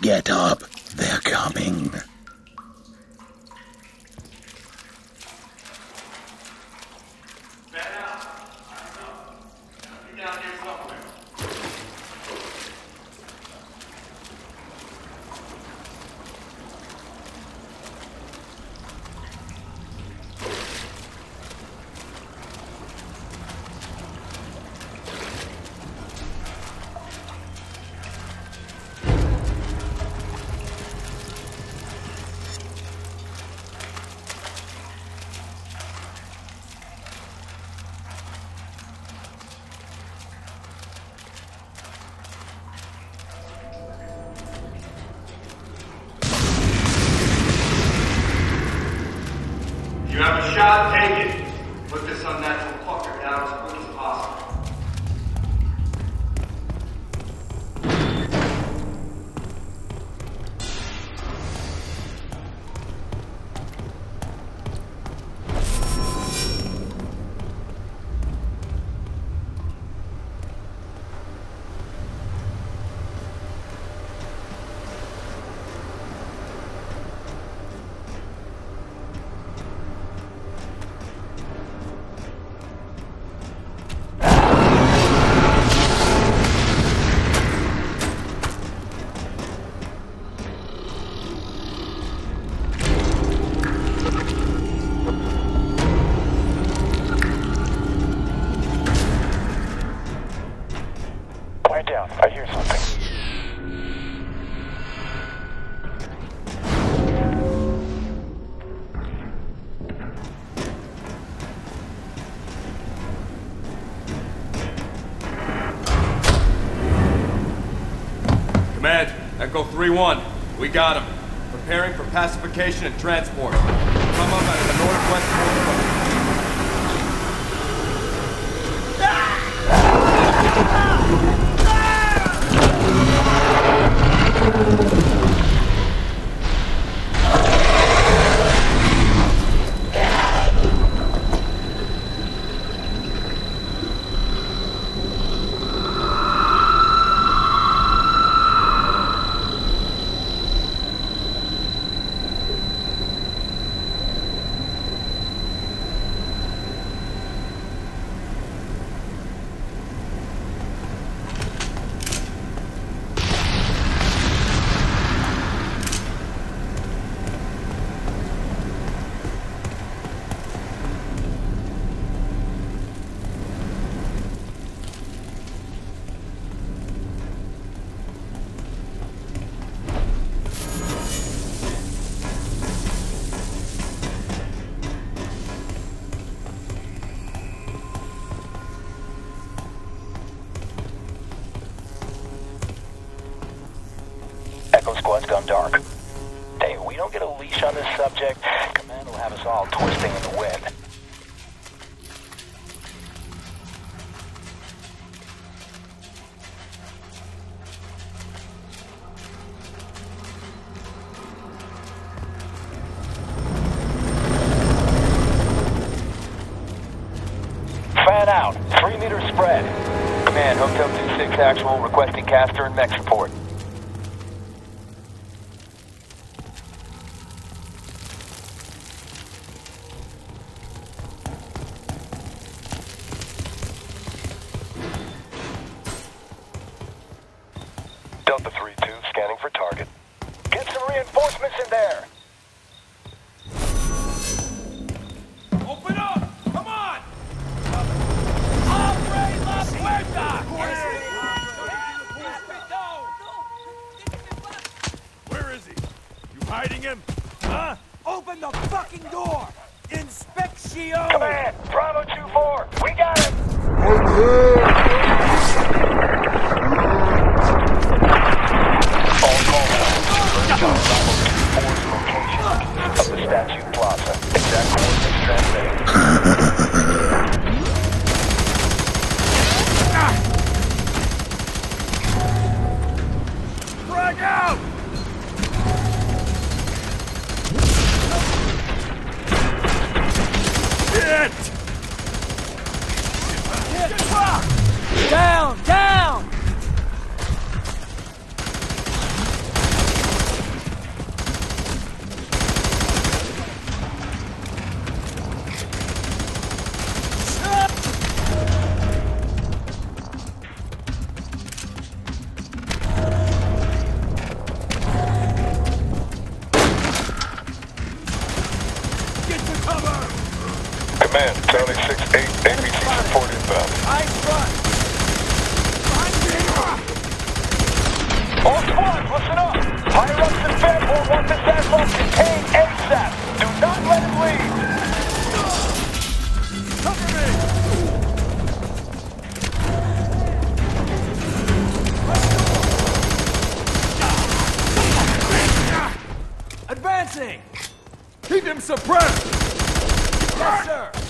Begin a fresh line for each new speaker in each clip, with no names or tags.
Get up. They're coming.
Echo 3-1. We got him. Preparing for pacification and transport. Come up out of the northwest corner.
Squad's gone dark. Hey, we don't get a leash on this subject, Command will have us all twisting in the wind. Fan out. Three meter spread. Command, Hotel 26 actual, requesting caster and mech support. Delta 3-2, scanning for target. Get some reinforcements in there!
Open up! Come on!
Where is he? You hiding him? Huh?
Open the fucking door! Inspectio!
Command, Bravo 2-4, we got him! All 2-4's location of the Statue Plaza. Exact
Charlie
6-8, APT support inbound. I spot. All squads, listen up. Higher ups in Fairport want this asphalt contained ASAP. Do not
let him
leave. Cover me. Advancing! Keep him suppressed! Yes, sir!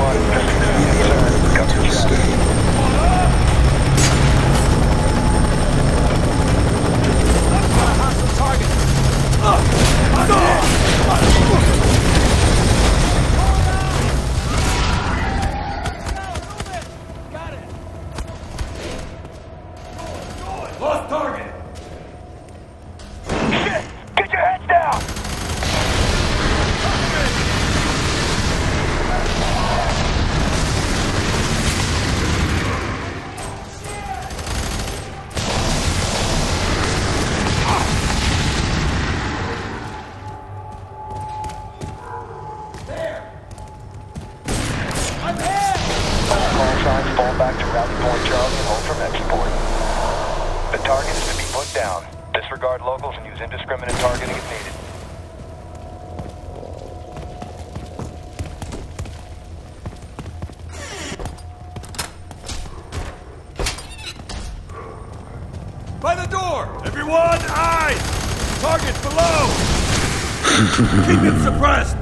going inside. Right, who the Disregard locals and use indiscriminate targeting if needed.
By the door!
Everyone, eyes! Target below! Keep it suppressed!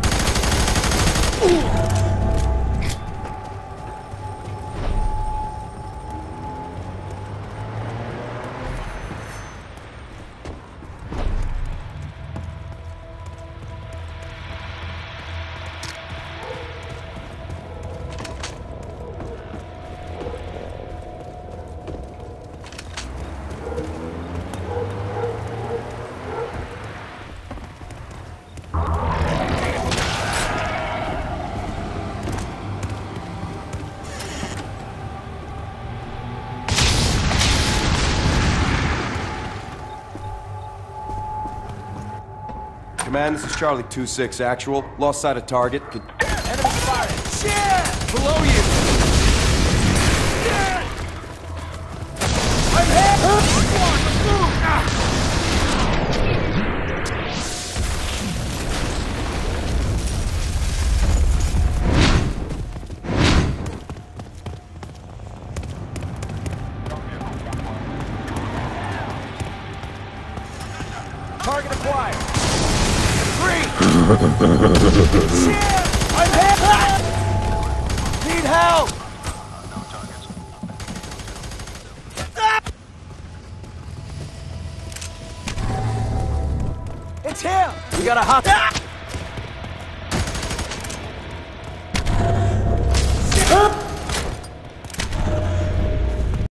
Command, this is Charlie 2-6 actual. Lost sight of target. Could...
Enemy spotted. Shit!
Below you!
I'm hit! Need help! It's him! We gotta hop. Ah!